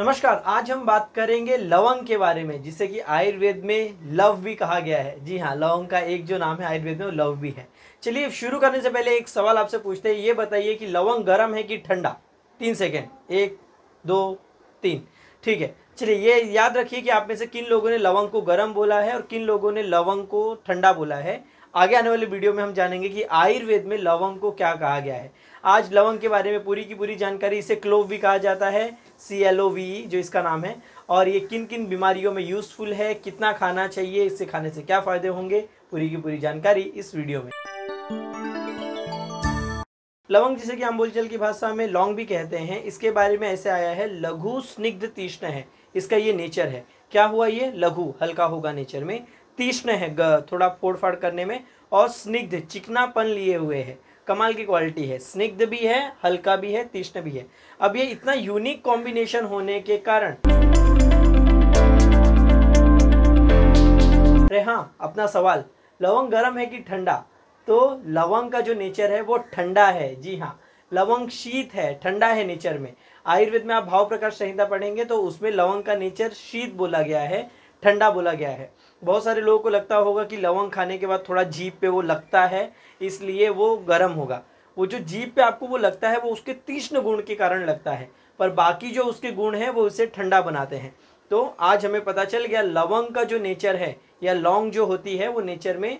नमस्कार, आज हम बात करेंगे लवंग के बारे में, जिसे कि आयुर्वेद में लव भी कहा गया है। जी हाँ लवंग का एक जो नाम है, आयुर्वेद में वो लव भी है। चलिए, शुरू करने से पहले एक सवाल आपसे पूछते हैं। ये बताइए कि लवंग गर्म है कि ठंडा? तीन सेकेंड। एक, दो, तीन। ठीक है। चलिए, ये याद रखिए कि आप में से किन लोगों ने लवंग को गर्म बोला है और किन लोगों ने लवंग को ठंडा बोला है। आगे आने वाले वीडियो में हम जानेंगे कि आयुर्वेद में लवंग को क्या कहा गया है। आज लवंग के बारे में पूरी की पूरी जानकारी इसे क्लोव भी कहा जाता है सी एल ओ वी जो इसका नाम है। और ये किन किन बीमारियों में यूज़फुल है, कितना खाना चाहिए, इससे खाने से क्या फ़ायदे होंगे, पूरी की पूरी जानकारी इस वीडियो में। लवंग जिसे कि हम बोलचल की भाषा में लौंग भी कहते हैं, इसके बारे में ऐसे आया है, लघु स्निग्ध तीक्ष्ण है, इसका ये नेचर है। क्या हुआ ये? लघु, हल्का होगा नेचर में। तीक्ष्ण है, ग, थोड़ा फोड़ फाड़ करने में, और स्निग्ध, चिकनापन लिए हुए है। कमाल की क्वालिटी है। स्निग्ध भी है, हल्का भी है, तीक्ष्ण भी है। अब ये इतना यूनिक कॉम्बिनेशन होने के कारण अरे हाँ अपना सवाल। लवंग गर्म है कि ठंडा? तो लवंग का जो नेचर है, वो ठंडा है। जी हाँ लवंग शीत है, ठंडा है नेचर में। आयुर्वेद में आप भाव प्रकाश संहिता पढ़ेंगे तो उसमें लवंग का नेचर शीत बोला गया है, ठंडा बोला गया है। बहुत सारे लोगों को लगता होगा कि लवंग खाने के बाद थोड़ा जीप पे वो लगता है, इसलिए वो गर्म होगा। वो जो जीप पे आपको वो लगता है, वो उसके तीक्ष्ण गुण के कारण लगता है, पर बाकी जो उसके गुण हैं, वो उसे ठंडा बनाते हैं। तो आज हमें पता चल गया, लवंग का जो नेचर है, या लौंग जो होती है, वो नेचर में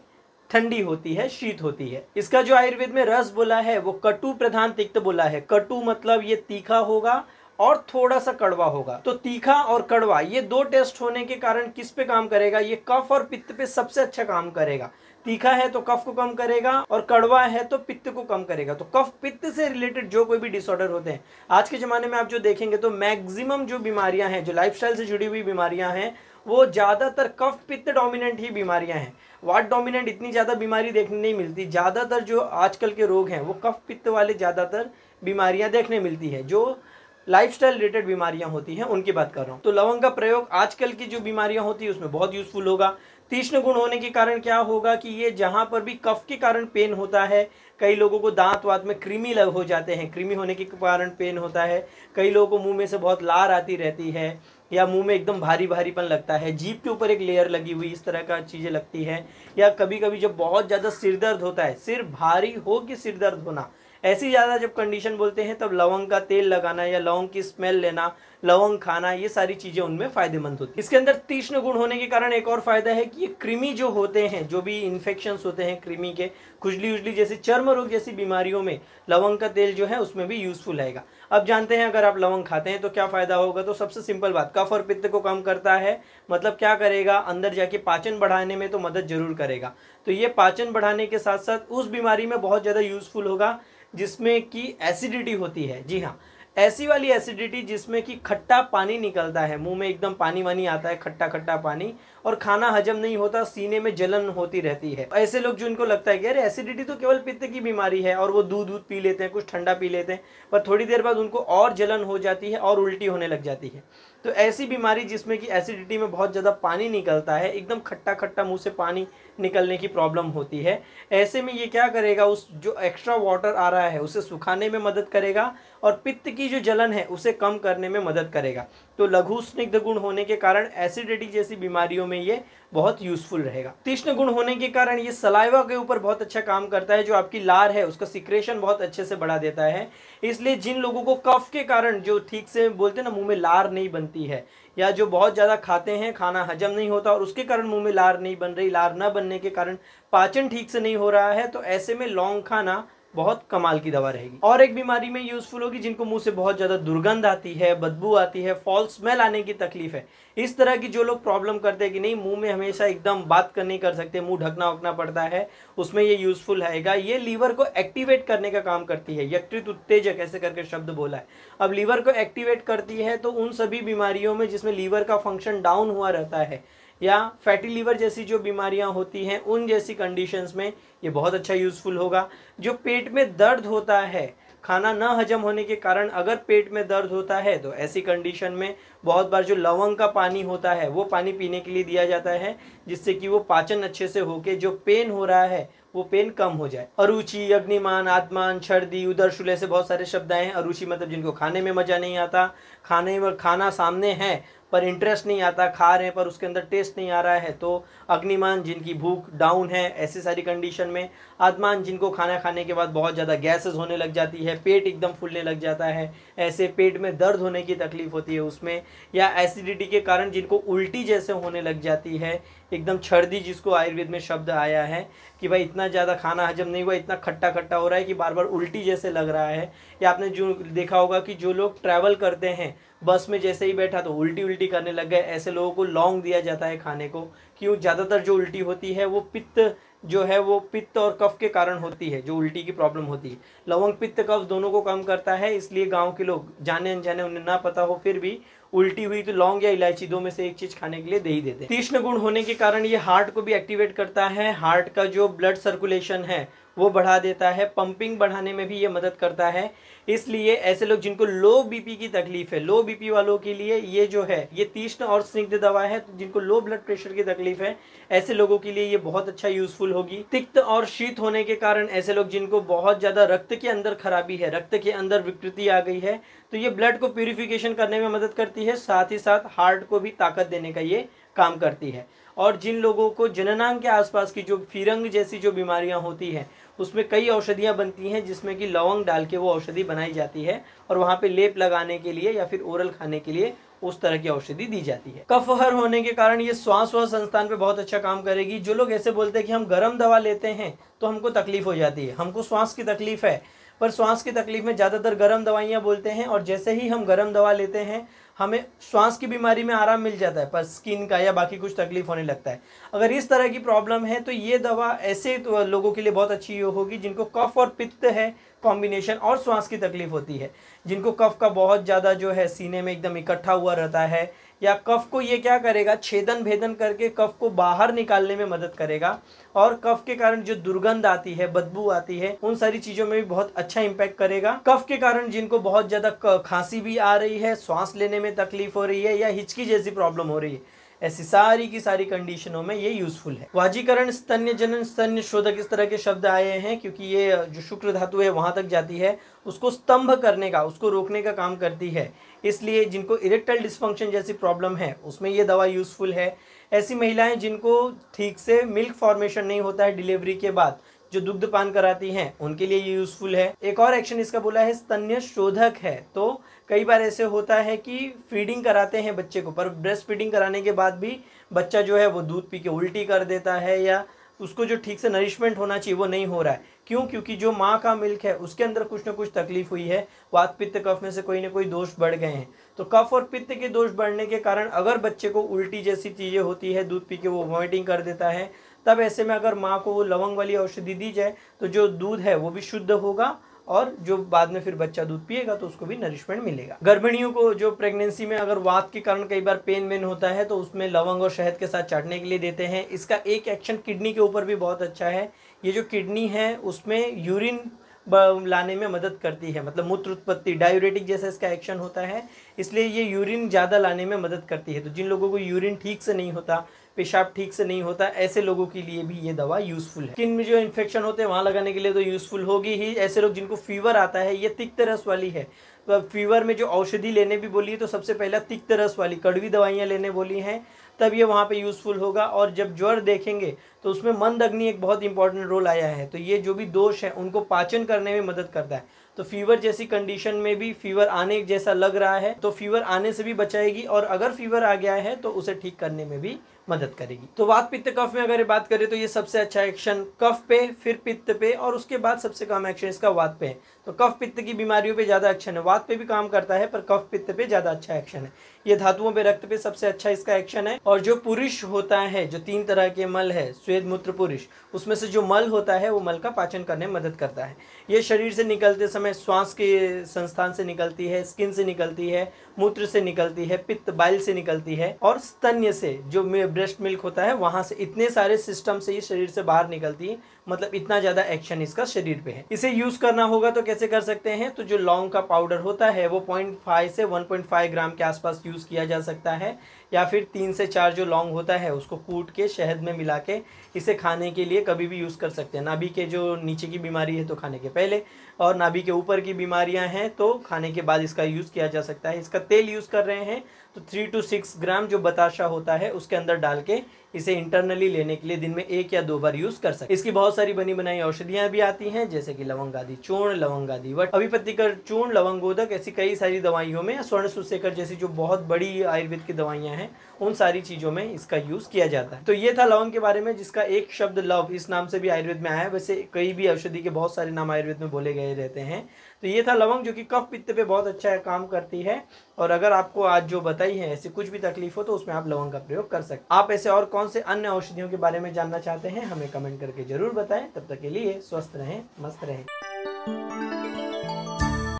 ठंडी होती है, शीत होती है। इसका जो आयुर्वेद में रस बोला है, वो कटु प्रधान तिक्त बोला है। कटु मतलब ये तीखा होगा और थोड़ा सा कड़वा होगा। तो तीखा और कड़वा, ये दो टेस्ट होने के कारण किस पे काम करेगा? ये कफ और पित्त पे सबसे अच्छा काम करेगा। तीखा है तो कफ को कम करेगा और कड़वा है तो पित्त को कम करेगा। तो कफ पित्त से रिलेटेड जो कोई भी डिसऑर्डर होते हैं, आज के ज़माने में आप जो देखेंगे तो मैक्सिमम जो बीमारियाँ हैं, जो लाइफस्टाइल से जुड़ी हुई बीमारियाँ हैं, वो ज़्यादातर कफ पित्त डोमिनेंट ही बीमारियाँ हैं। वाट डोमिनेंट इतनी ज़्यादा बीमारी देखने नहीं मिलती। ज़्यादातर जो आजकल के रोग हैं, वो कफ पित्त वाले ज़्यादातर बीमारियाँ देखने मिलती है, जो लाइफस्टाइल रिलेटेड बीमारियाँ होती हैं, उनकी बात कर रहा हूँ। तो लवंग का प्रयोग आजकल की जो बीमारियाँ होती है, उसमें बहुत यूजफुल होगा। तीक्ष्ण गुण होने के कारण क्या होगा कि ये जहाँ पर भी कफ के कारण पेन होता है, कई लोगों को दांत वात में कृमि लग हो जाते हैं। कृमि होने के कारण पेन होता है। कई लोगों को मुँह में से बहुत लार आती रहती है, या मुँह में एकदम भारी भारीपन लगता है। जीप के ऊपर एक लेयर लगी हुई इस तरह का चीज़ें लगती है। या कभी कभी जब बहुत ज़्यादा सिर दर्द होता है, सिर भारी हो कि सिर दर्द होना ऐसी ज़्यादा जब कंडीशन बोलते हैं, तब लवंग का तेल लगाना या लवंग की स्मेल लेना, लवंग खाना, ये सारी चीज़ें उनमें फ़ायदेमंद होती है। इसके अंदर तीक्ष्ण गुण होने के कारण एक और फ़ायदा है कि ये कृमि जो होते हैं, जो भी इन्फेक्शन होते हैं कृमि के खुजली उजली जैसी चर्म रोग जैसी बीमारियों में लवंग का तेल जो है, उसमें भी यूज़फुल आएगा। अब जानते हैं, अगर आप लवंग खाते हैं तो क्या फ़ायदा होगा? तो सबसे सिंपल बात, कफ और पित्त को कम करता है मतलब क्या करेगा? अंदर जाके पाचन बढ़ाने में तो मदद ज़रूर करेगा। तो ये पाचन बढ़ाने के साथ साथ उस बीमारी में बहुत ज़्यादा यूज़फुल होगा जिसमें कि एसिडिटी होती है। जी हाँ ऐसी वाली एसिडिटी जिसमें कि खट्टा पानी निकलता है। मुँह में एकदम पानी वानी आता है खट्टा खट्टा पानी। और खाना हजम नहीं होता, सीने में जलन होती रहती है। ऐसे लोग जो इनको लगता है कि अरे एसिडिटी तो केवल पित्त की बीमारी है और वो दूध दूध पी लेते हैं, कुछ ठंडा पी लेते हैं, पर थोड़ी देर बाद उनको और जलन हो जाती है और उल्टी होने लग जाती है। तो ऐसी बीमारी जिसमें कि एसिडिटी में बहुत ज़्यादा पानी निकलता है, एकदम खट्टा खट्टा मुँह से पानी निकलने की प्रॉब्लम होती है। ऐसे में ये क्या करेगा, उस जो एक्स्ट्रा वाटर आ रहा है, उसे सुखाने में मदद करेगा और पित्त की जो जलन है, उसे कम करने में मदद करेगा। तो लघु स्निग्ध गुण होने के कारण एसिडिटी जैसी बीमारियों में ये बहुत यूजफुल रहेगा। तीक्ष्ण गुण होने के कारण ये सलाइवा के ऊपर बहुत अच्छा काम करता है, जो आपकी लार है, उसका सिक्रेशन बहुत अच्छे से बढ़ा देता है। इसलिए जिन लोगों को कफ के कारण जो ठीक से बोलते हैं ना, मुँह में लार नहीं बनती है, या जो बहुत ज़्यादा खाते हैं, खाना हजम नहीं होता और उसके कारण मुँह में लार नहीं बन रही, लार न बनने के कारण पाचन ठीक से नहीं हो रहा है तो ऐसे में लौंग खाना बहुत कमाल की दवा रहेगी। और एक बीमारी में यूजफुल होगी जिनको मुँह से बहुत ज़्यादा दुर्गंध आती है, बदबू आती है फॉल स्मेल आने की तकलीफ़ है। इस तरह की जो लोग प्रॉब्लम करते हैं कि नहीं, मुँह में हमेशा एकदम बात कर नहीं कर सकते, मुँह ढकना वकना पड़ता है, उसमें ये यूजफुल रहेगा। ये लीवर को एक्टिवेट करने का काम करती है। यकृत उत्तेजक, ऐसे करके शब्द बोला है। अब लीवर को एक्टिवेट करती है तो उन सभी बीमारियों में जिसमें लीवर का फ़ंक्शन डाउन हुआ रहता है या फैटी लीवर जैसी जो बीमारियाँ होती हैं, उन जैसी कंडीशंस में ये बहुत अच्छा यूज़फुल होगा। जो पेट में दर्द होता है, खाना न हजम होने के कारण अगर पेट में दर्द होता है तो ऐसी कंडीशन में बहुत बार जो लवंग का पानी होता है, वो पानी पीने के लिए दिया जाता है, जिससे कि वो पाचन अच्छे से होके जो पेन हो रहा है, वो पेन कम हो जाए। अरुचि, अग्निमान, आत्मान, छर्दी उदर शुले से बहुत सारे शब्द आए हैं। अरुचि मतलब जिनको खाने में मज़ा नहीं आता खाने में खाना सामने है, पर इंटरेस्ट नहीं आता, खा रहे हैं, पर उसके अंदर टेस्ट नहीं आ रहा है तो अग्निमान जिनकी भूख डाउन है, ऐसी सारी कंडीशन में आदमान जिनको खाना खाने के बाद बहुत ज़्यादा गैसेस होने लग जाती है, पेट एकदम फूलने लग जाता है, ऐसे पेट में दर्द होने की तकलीफ़ होती है उसमें, या एसिडिटी के कारण जिनको उल्टी जैसे होने लग जाती है, एकदम छर्दी जिसको आयुर्वेद में शब्द आया है कि भाई इतना ज़्यादा खाना हजम नहीं हुआ, इतना खट्टा खट्टा हो रहा है कि बार बार उल्टी जैसे लग रहा है, या आपने जो देखा होगा कि जो लोग ट्रैवल करते हैं बस में जैसे ही बैठा तो उल्टी उल्टी करने लग गए। ऐसे लोगों को लौंग दिया जाता है खाने को। क्यों? ज़्यादातर जो उल्टी होती है, वो पित्त जो है, वो पित्त और कफ के कारण होती है, जो उल्टी की प्रॉब्लम होती है। लवंग, पित्त, कफ दोनों को कम करता है, इसलिए गाँव के लोग जाने अनजाने उन्हें ना पता हो, फिर भी उल्टी हुई तो लौंग या इलायची दो में से एक चीज़ खाने के लिए दे ही देते तीक्ष्ण गुण होने के कारण ये हार्ट को भी एक्टिवेट करता है। हार्ट का जो ब्लड सर्कुलेशन है वो बढ़ा देता है पंपिंग बढ़ाने में भी ये मदद करता है। इसलिए ऐसे लोग जिनको लो बीपी की तकलीफ़ है लो बीपी वालों के लिए ये जो है, ये तीक्ष्ण और स्निग्ध दवा है, जिनको लो ब्लड प्रेशर की तकलीफ़ है, ऐसे लोगों के लिए ये बहुत अच्छा यूजफुल होगी। तिक्त और शीत होने के कारण ऐसे लोग जिनको बहुत ज़्यादा रक्त के अंदर खराबी है, रक्त के अंदर विकृति आ गई है तो ये ब्लड को प्यूरिफिकेशन करने में मदद करती है, साथ ही साथ हार्ट को भी ताकत देने का ये काम करती है। और जिन लोगों को जननांग के आसपास की जो फिरंग जैसी जो बीमारियाँ होती हैं उसमें कई औषधियाँ बनती हैं जिसमें कि लवंग डाल के वो औषधि बनाई जाती है और वहाँ पे लेप लगाने के लिए या फिर ओरल खाने के लिए उस तरह की औषधि दी जाती है। कफहर होने के कारण ये श्वास व संस्थान पे बहुत अच्छा काम करेगी। जो लोग ऐसे बोलते हैं कि हम गर्म दवा लेते हैं तो हमको तकलीफ़ हो जाती है। हमको श्वास की तकलीफ़ है, पर श्वास की तकलीफ़ में ज़्यादातर गर्म दवाइयाँ बोलते हैं और जैसे ही हम गर्म दवा लेते हैं हमें श्वास की बीमारी में आराम मिल जाता है, पर स्किन का या बाकी कुछ तकलीफ़ होने लगता है। अगर इस तरह की प्रॉब्लम है तो ये दवा ऐसे तो लोगों के लिए बहुत अच्छी होगी, जिनको कफ और पित्त है, कॉम्बिनेशन और श्वास की तकलीफ़ होती है। जिनको कफ का बहुत ज़्यादा जो है, सीने में एकदम इकट्ठा हुआ रहता है या कफ को ये क्या करेगा? छेदन भेदन करके कफ को बाहर निकालने में मदद करेगा। और कफ के कारण जो दुर्गंध आती है, बदबू आती है, उन सारी चीज़ों में भी बहुत अच्छा इम्पैक्ट करेगा। कफ के कारण जिनको बहुत ज़्यादा खांसी भी आ रही है, श्वास लेने में तकलीफ़ हो रही है या हिचकी जैसी प्रॉब्लम हो रही है ऐसी सारी की सारी कंडीशनों में ये यूजफुल है। वाजीकरण स्तन्य जनन स्तन्य शोधक इस तरह के शब्द आए हैं, क्योंकि ये जो शुक्र धातु है, वहाँ तक जाती है। उसको स्तंभ करने का, उसको रोकने का काम करती है। इसलिए जिनको इरेक्टल डिस्फंक्शन जैसी प्रॉब्लम है, उसमें ये दवा यूजफुल है। ऐसी महिलाएँ जिनको ठीक से मिल्क फॉर्मेशन नहीं होता है डिलीवरी के बाद जो दुग्ध पान कराती हैं, उनके लिए ये यूजफुल है। एक और एक्शन इसका बोला है, स्तन्य शोधक है। तो कई बार ऐसे होता है कि फीडिंग कराते हैं बच्चे को, पर ब्रेस्ट फीडिंग कराने के बाद भी बच्चा जो है वो दूध पी के उल्टी कर देता है या उसको जो ठीक से नरिशमेंट होना चाहिए, वो नहीं हो रहा है। क्यों? क्योंकि जो माँ का मिल्क है, उसके अंदर कुछ ना कुछ तकलीफ़ हुई है। वात, पित्त, कफ में से कोई ना कोई दोष बढ़ गए हैं। तो कफ और पित्त के दोष बढ़ने के कारण अगर बच्चे को उल्टी जैसी चीज़ें होती है, दूध पी के वो वॉमिटिंग कर देता है तब ऐसे में अगर माँ को वो लवंग वाली औषधि दी जाए तो जो दूध है वो भी शुद्ध होगा और जो बाद में फिर बच्चा दूध पिएगा तो उसको भी नरिशमेंट मिलेगा। गर्भिणियों को जो प्रेगनेंसी में अगर वात के कारण कई बार पेन वेन होता है तो उसमें लवंग और शहद के साथ चाटने के लिए देते हैं। इसका एक एक्शन किडनी के ऊपर भी बहुत अच्छा है। ये जो किडनी है, उसमें यूरिन लाने में मदद करती है। मतलब मूत्र उत्पत्ति डायूरेटिक जैसा इसका एक्शन होता है। इसलिए ये यूरिन ज़्यादा लाने में मदद करती है। तो जिन लोगों को यूरिन ठीक से नहीं होता पेशाब ठीक से नहीं होता, ऐसे लोगों के लिए भी ये दवा यूजफुल है। स्किन में जो इन्फेक्शन होते हैं, वहाँ लगाने के लिए तो यूजफुल होगी ही। ऐसे लोग जिनको फीवर आता है, ये तिक्त रस वाली है। तो फीवर में जो औषधि लेने भी बोली है तो सबसे पहला तिक्त रस वाली, कड़वी दवाइयाँ लेने बोली हैं। तब ये वहाँ पे यूज़फुल होगा। और जब ज्वर देखेंगे तो उसमें मंद अग्नि एक बहुत इंपॉर्टेंट रोल आया है। तो ये जो भी दोष है, उनको पाचन करने में मदद करता है। तो फीवर जैसी कंडीशन में भी फीवर आने जैसा लग रहा है तो फीवर आने से भी बचाएगी। और अगर फीवर आ गया है तो उसे ठीक करने में भी मदद करेगी। तो वात पित्त कफ में अगर बात करें तो ये सबसे अच्छा एक्शन कफ पे, फिर पित्त पे और उसके बाद सबसे कम एक्शन इसका वात पे है। तो कफ पित्त की बीमारियों पे ज़्यादा एक्शन है। वात पे भी काम करता है, पर कफ पित्त पे ज़्यादा अच्छा एक्शन है। ये धातुओं पे, रक्त पे सबसे अच्छा इसका एक्शन है। और जो पुरुष होता है, जो तीन तरह के मल है श्वेत मूत्र, पुरुष, उसमें से जो मल होता है, वो मल का पाचन करने में मदद करता है। ये शरीर से निकलते समय श्वास के संस्थान से निकलती है, स्किन से निकलती है मूत्र से निकलती है, पित्त बाइल से निकलती है और स्तन्य से, जो ब्रेस्ट मिल्क होता है, वहाँ से इतने सारे सिस्टम से ये शरीर से बाहर निकलती है मतलब इतना ज़्यादा एक्शन इसका शरीर पे है। इसे यूज़ करना होगा तो कैसे कर सकते हैं? तो जो लौंग का पाउडर होता है, वो पॉइंट फाइव से वन पॉइंट फाइव ग्राम के आसपास यूज़ किया जा सकता है। या फिर तीन से चार जो लौंग होता है, उसको कूट के शहद में मिला के इसे खाने के लिए कभी भी यूज़ कर सकते हैं। नाभि के जो नीचे की बीमारी है तो खाने के पहले। और नाभि के ऊपर की बीमारियाँ हैं तो खाने के बाद इसका यूज़ किया जा सकता है। इसका तेल यूज़ कर रहे हैं तो थ्री टू सिक्स ग्राम जो बताशा होता है, उसके अंदर डाल के इसे इंटरनली लेने के लिए दिन में एक या दो बार यूज़ कर सकते इसकी बहुत सारी बनी बनाई औषधियाँ भी आती हैं, जैसे कि लवंग आदि चूर्ण, लवंग आदि वट अभिपत्तिकर चूर्ण, लवंगोदक, ऐसी कई सारी दवाइयों में स्वर्ण सुसेकर जैसी जो बहुत बड़ी आयुर्वेद की दवाइयाँ हैं, उन सारी चीज़ों में इसका यूज़ किया जाता है। तो ये था लवंग के बारे में, जिसका एक शब्द लव इस नाम से भी आयुर्वेद में आया है। वैसे कई भी औषधि के बहुत सारे नाम आयुर्वेद में बोले गए रहते हैं। तो ये था लवंग जो कि कफ पित्त पे बहुत अच्छा काम करती है। और अगर आपको आज जो बताई है, ऐसी कुछ भी तकलीफ़ हो तो उसमें आप लवंग का प्रयोग कर सकते आप ऐसे और कौन से अन्य औषधियों के बारे में जानना चाहते हैं, हमें कमेंट करके ज़रूर बताएँ। तब तक के लिए स्वस्थ रहें, मस्त रहें।